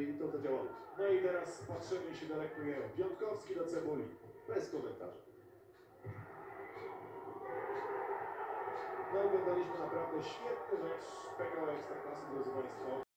i to zadziałało. No i teraz patrzymy się delektują. Piątkowski do Cebuli. Bez komentarzy. No oglądaliśmy naprawdę świetny mecz PKO Ekstraklasy, drodzy Państwo.